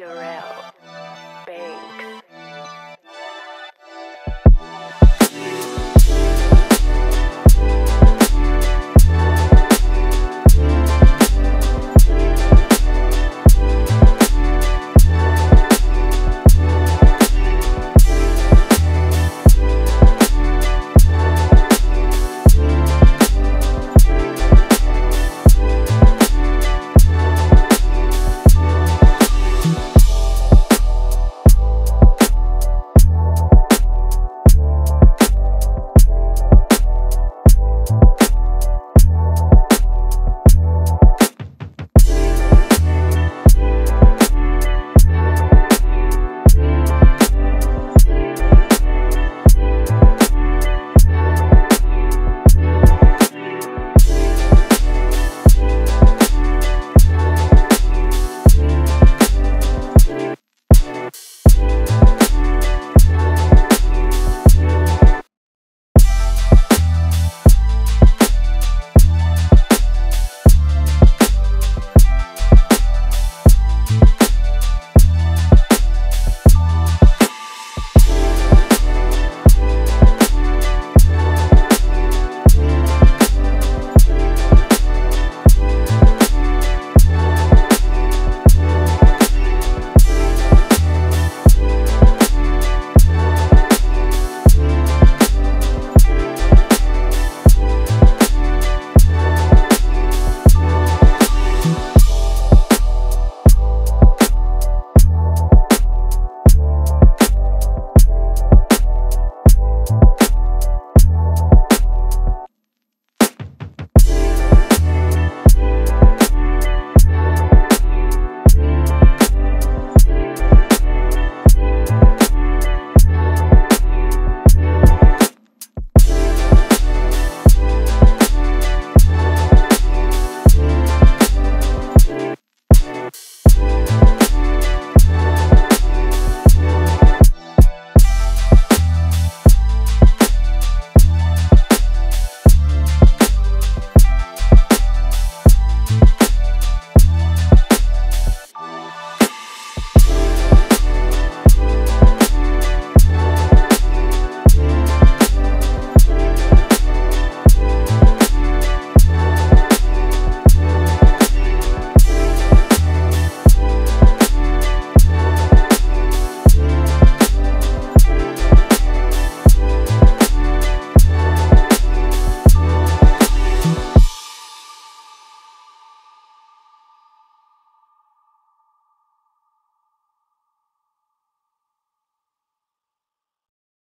Durrell.